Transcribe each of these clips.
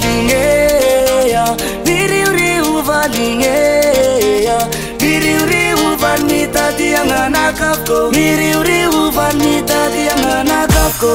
vanita valingeya niriuriu valingeya niriuriu vanmitatianganakafko niriuriu vanmitatianganakafko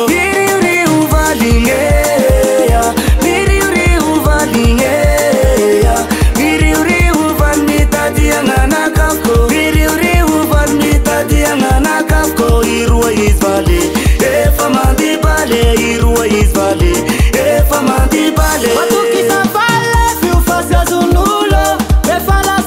matokaaiofaiazo'ooefalaaa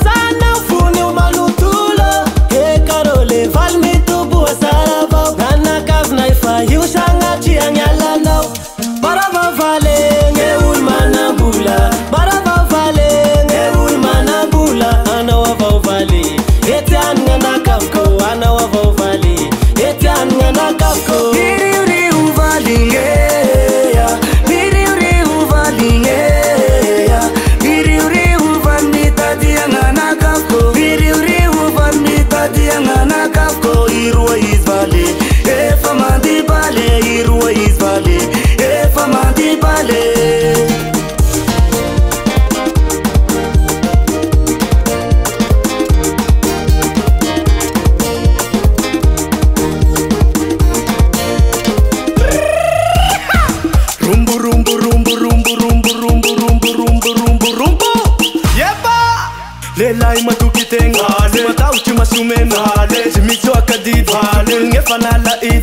fonyomanotoloekarle valy mitoboazaa vao anakafina efa io sanatriany alanaoarabaaebeyanakfk etyannanakfka the road is lelay matoky tegnale mataoty masomenale tsy misoakadivalegnefanalai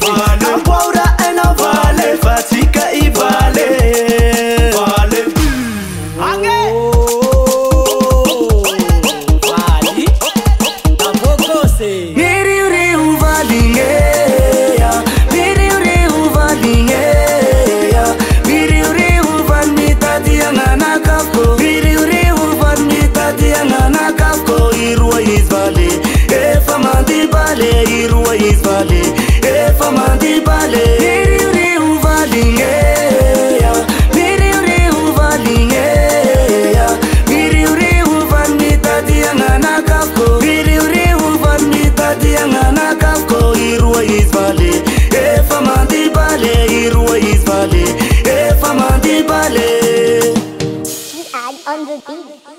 Amu. Amu.